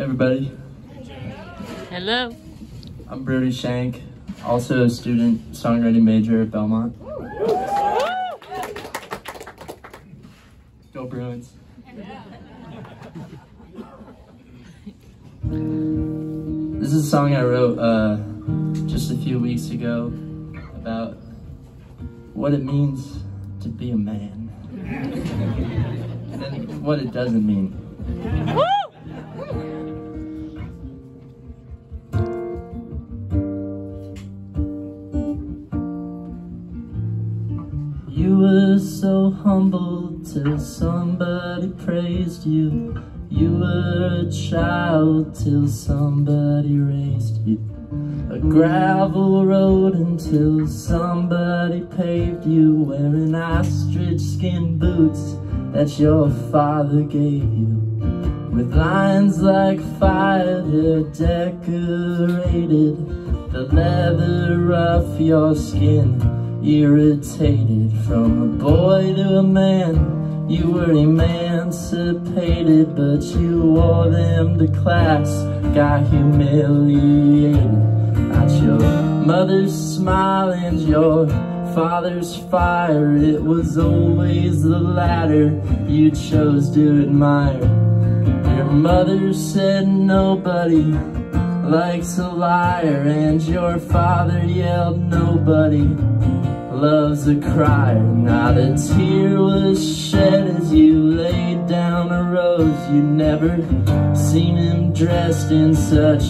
everybody. Hello. I'm Brody Schenk, also a student songwriting major at Belmont. Go Bruins. This is a song I wrote uh, just a few weeks ago about what it means to be a man and what it doesn't mean. You were so humble till somebody praised you. You were a child till somebody raised you. A gravel road until somebody paved you. Wearing ostrich skin boots that your father gave you. With lines like fire, they're decorated. The leather rough your skin irritated from a boy to a man. You were emancipated, but you wore them to class, got humiliated. Not your mother's smile and your father's fire. It was always the latter you chose to admire. Your mother said nobody likes a liar, and your father yelled nobody love's a crier. Not a tear was shed as you laid down a rose. You'd never seen him dressed in such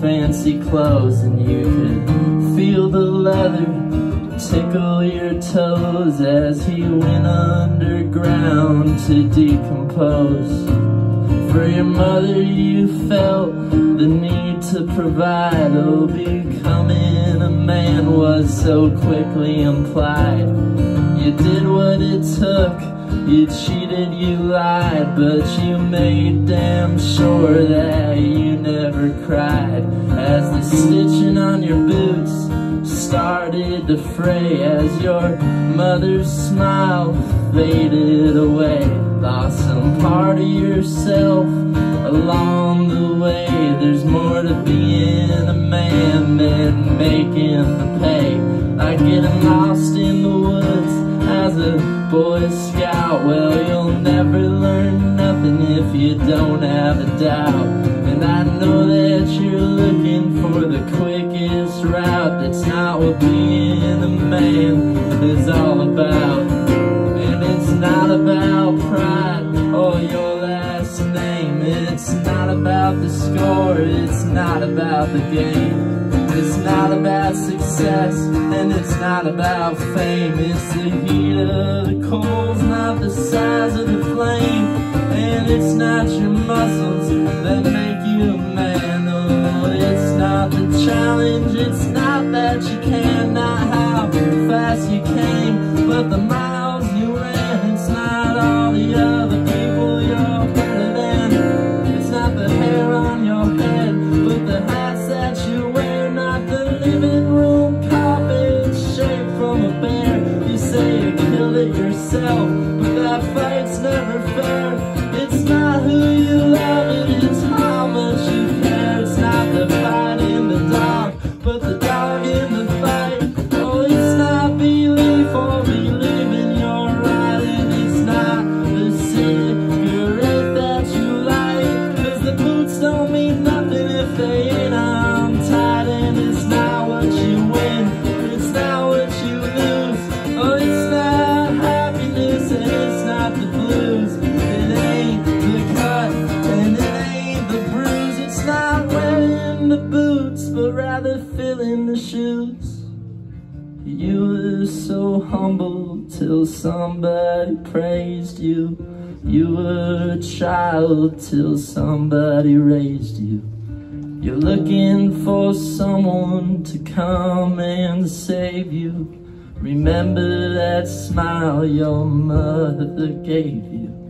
fancy clothes, and you could feel the leather tickle your toes as he went underground to decompose. For your mother you felt the need to provide, oh becoming a man was so quickly implied. You did what it took, you cheated, you lied, but you made damn sure that you never cried. As the stitching on your boots started to fray, as your mother's smile faded away, lost Like getting lost in the woods as a Boy Scout. Well, you'll never learn nothing if you don't have a doubt. And I know that you're looking for the quickest route. That's not what being a man is all about. And it's not about pride or your last name. It's not about the score, it's not about the game. About success, and it's not about fame. It's the heat of the coals, not the size of the flame. And it's not your muscles that make you a man. Oh, it's not the challenge, it's not that you can, not how fast you came, but the miles fight's but rather fill in the shoes. You were so humble till somebody praised you. You were a child till somebody raised you. You're looking for someone to come and save you. Remember that smile your mother gave you.